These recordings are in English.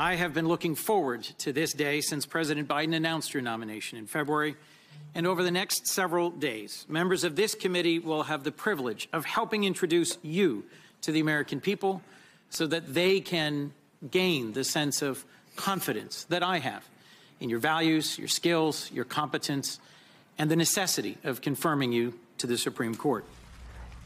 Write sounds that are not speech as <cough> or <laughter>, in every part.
I have been looking forward to this day since President Biden announced your nomination in February. And over the next several days, members of this committee will have the privilege of helping introduce you to the American people so that they can gain the sense of confidence that I have in your values, your skills, your competence, and the necessity of confirming you to the Supreme Court.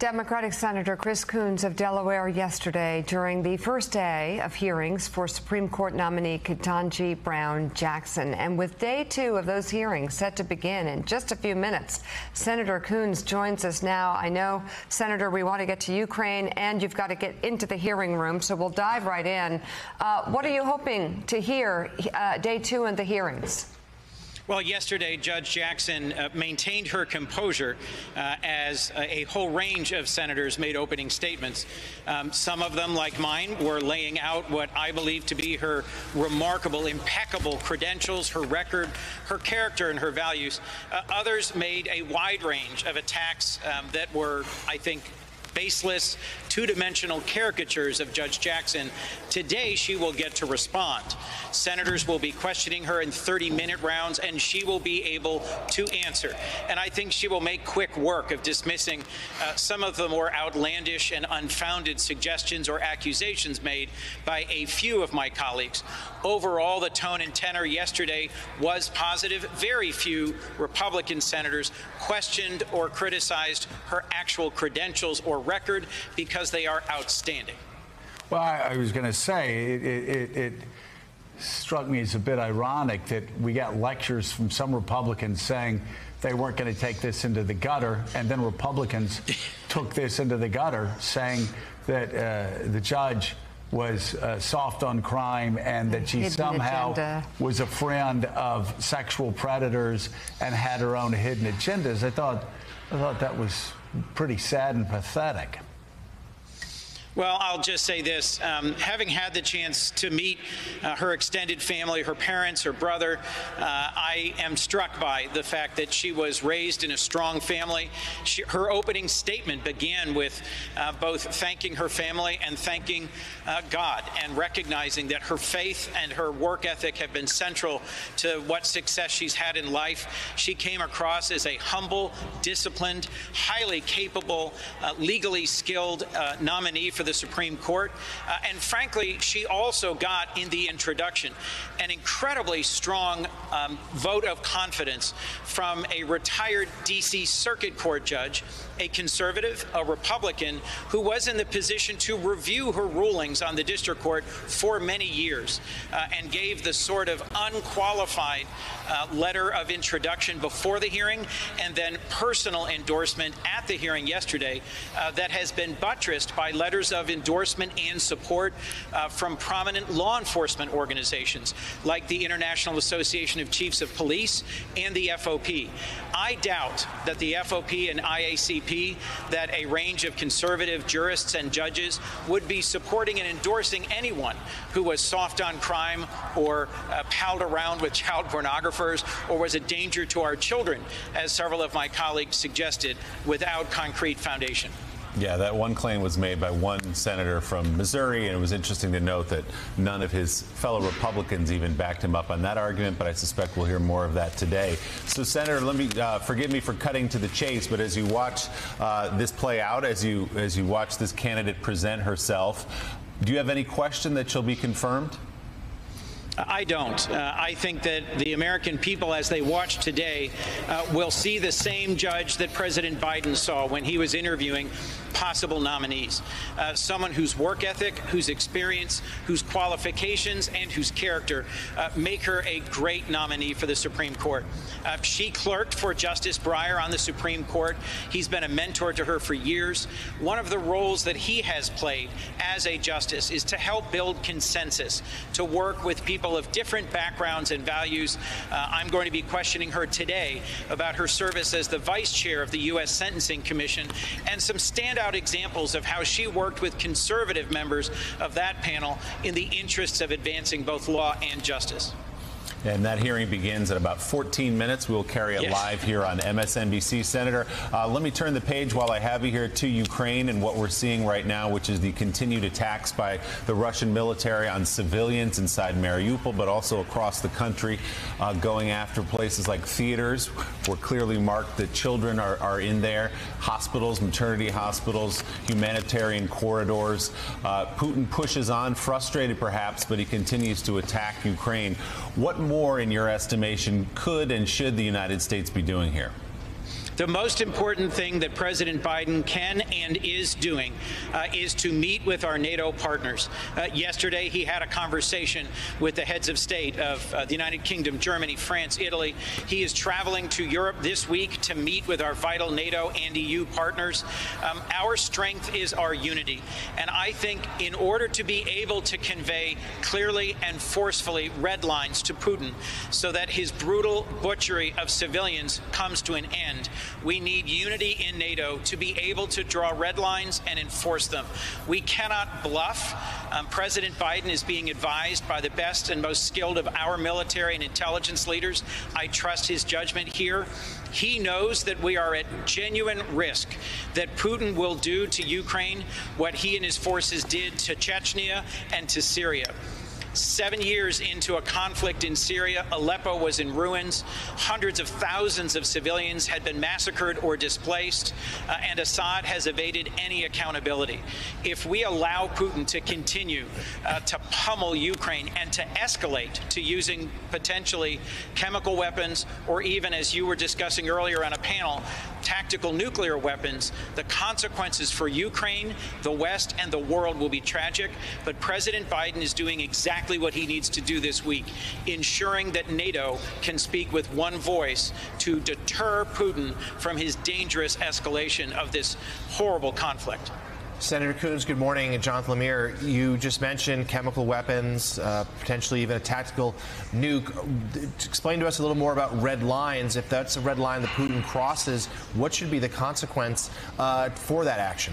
Democratic Senator Chris Coons of Delaware yesterday during the first day of hearings for Supreme Court nominee Ketanji Brown Jackson. And with day two of those hearings set to begin in just a few minutes, Senator Coons joins us now. I know, Senator, we want to get to Ukraine and you've got to get into the hearing room, so we'll dive right in. Uh, what are you hoping to hear uh, day two in the hearings? Well, yesterday, Judge Jackson uh, maintained her composure uh, as a, a, whole range of senators made opening statements. Um, some of them, like mine, were laying out what I believe to be her remarkable, impeccable credentials, her record, her character, and her values. Uh, others made a wide range of attacks um, that were, I think, baseless, two dimensional caricatures of Judge Jackson. Today, she will get to respond. Senators will be questioning her in 30 minute rounds, and she will be able to answer. And I think she will make quick work of dismissing uh, some of the more outlandish and unfounded suggestions or accusations made by a few of my colleagues. Overall, the tone and tenor yesterday was positive. Very few Republican senators questioned or criticized her actual credentials or record because they are outstanding. Well, I, I was going to say it, it, it, struck me as a bit ironic that we got lectures from some Republicans saying they weren't going to take this into the gutter, and then Republicans <laughs> took this into the gutter, saying that uh, the judge was uh, soft on crime and that she hidden somehow agenda. was a friend of sexual predators and had her own hidden agendas. I thought, I thought that was pretty sad and pathetic. Well, I'll just say this. Um, having had the chance to meet uh, her extended family, her parents, her brother, uh, I am struck by the fact that she was raised in a strong family. She, her opening statement began with uh, both thanking her family and thanking uh, God and recognizing that her faith and her work ethic have been central to what success she's had in life. She came across as a humble, disciplined, highly capable, uh, legally skilled uh, nominee for for the Supreme Court. Uh, and frankly, she also got in the introduction an incredibly strong um, vote of confidence from a retired D.C. Circuit Court judge, a conservative, a Republican, who was in the position to review her rulings on the district court for many years uh, and gave the sort of unqualified uh, letter of introduction before the hearing and then personal endorsement at the hearing yesterday uh, that has been buttressed by letters of endorsement and support uh, from prominent law enforcement organizations like the International Association of Chiefs of Police and the FOP. I doubt that the FOP and IACP, that a range of conservative jurists and judges would be supporting and endorsing anyone who was soft on crime or uh, palled around with child pornographers or was a danger to our children, as several of my colleagues suggested, without concrete foundation. Yeah, that one claim was made by one senator from Missouri, and it was interesting to note that none of his fellow Republicans even backed him up on that argument, but I suspect we'll hear more of that today. So, Senator, let me uh, forgive me for cutting to the chase, but as you watch uh, this play out, as you as you watch this candidate present herself, do you have any question that she'll be confirmed? I don't. Uh, I think that the American people, as they watch today, uh, will see the same judge that President Biden saw when he was interviewing possible nominees. Uh, someone whose work ethic, whose experience, whose qualifications, and whose character uh, make her a great nominee for the Supreme Court. Uh, she clerked for Justice Breyer on the Supreme Court. He's been a mentor to her for years. One of the roles that he has played as a justice is to help build consensus, to work with people of different backgrounds and values. Uh, I'm going to be questioning her today about her service as the vice chair of the U.S. Sentencing Commission and some standout examples of how she worked with conservative members of that panel in the interests of advancing both law and justice. And that hearing begins in about 14 minutes. We'll carry it Yes. live here on MSNBC. Senator, uh, let me turn the page while I have you here to Ukraine and what we're seeing right now, which is the continued attacks by the Russian military on civilians inside Mariupol, but also across the country, uh, going after places like theaters, where clearly marked that children are, are in there, hospitals, maternity hospitals, humanitarian corridors. Uh, Putin pushes on, frustrated perhaps, but he continues to attack Ukraine. What more, in your estimation, could and should the United States be doing here? The most important thing that President Biden can and is doing uh, is to meet with our NATO partners. Uh, yesterday, he had a conversation with the heads of state of uh, the United Kingdom, Germany, France, Italy. He is traveling to Europe this week to meet with our vital NATO and EU partners. Um, our strength is our unity. And I think in order to be able to convey clearly and forcefully red lines to Putin so that his brutal butchery of civilians comes to an end, we need unity in NATO to be able to draw red lines and enforce them. We cannot bluff. Um, President Biden is being advised by the best and most skilled of our military and intelligence leaders. I trust his judgment here. He knows that we are at genuine risk that Putin will do to Ukraine what he and his forces did to Chechnya and to Syria. Seven years into a conflict in Syria, Aleppo was in ruins. Hundreds of thousands of civilians had been massacred or displaced, uh, and Assad has evaded any accountability. If we allow Putin to continue uh, to pummel Ukraine and to escalate to using potentially chemical weapons or even, as you were discussing earlier on a panel, tactical nuclear weapons, the consequences for Ukraine, the West, and the world will be tragic. But President Biden is doing exactly what he needs to do this week, ensuring that NATO can speak with one voice to deter Putin from his dangerous escalation of this horrible conflict. Senator Coons, good morning. And Jonathan Lemire, you just mentioned chemical weapons, uh, potentially even a tactical nuke. Explain to us a little more about red lines. If that's a red line that Putin crosses, what should be the consequence uh, for that action?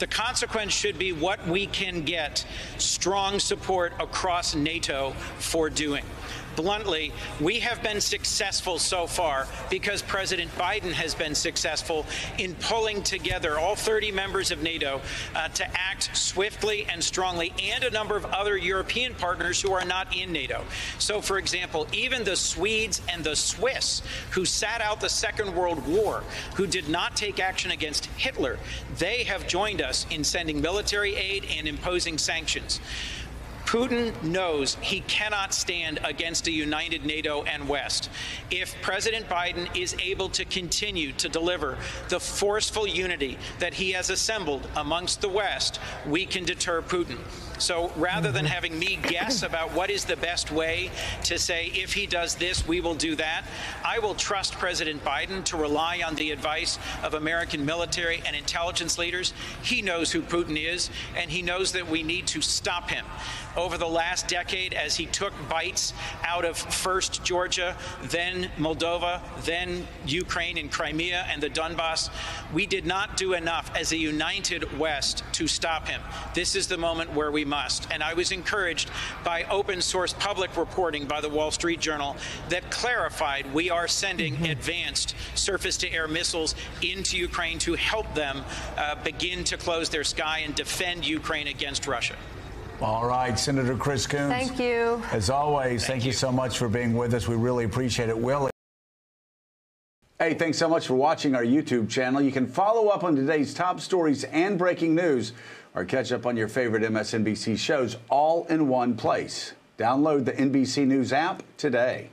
The consequence should be what we can get strong support across NATO for doing. Bluntly, we have been successful so far because President Biden has been successful in pulling together all 30 members of NATO uh, to act swiftly and strongly, and a number of other European partners who are not in NATO. So, for example, even the Swedes and the Swiss, who sat out the Second World War, who did not take action against Hitler, they have joined us in sending military aid and imposing sanctions. Putin knows he cannot stand against a united NATO and West. If President Biden is able to continue to deliver the forceful unity that he has assembled amongst the West, we can deter Putin. So rather than having me guess about what is the best way to say, if he does this, we will do that, I will trust President Biden to rely on the advice of American military and intelligence leaders. He knows who Putin is, and he knows that we need to stop him. Over the last decade, as he took bites out of first Georgia, then Moldova, then Ukraine and Crimea and the Donbass, we did not do enough as a united West to stop him. This is the moment where we must. And I was encouraged by open source public reporting by the Wall Street Journal that clarified we are sending advanced surface to air missiles into Ukraine to help them uh, begin to close their sky and defend Ukraine against Russia. All right, Senator Chris Coons. Thank you. As always, thank, you. you. so much for being with us. We really appreciate it. Will. Hey, thanks so much for watching our YouTube channel. You can follow up on today's top stories and breaking news or catch up on your favorite MSNBC shows all in one place. Download the NBC News app today.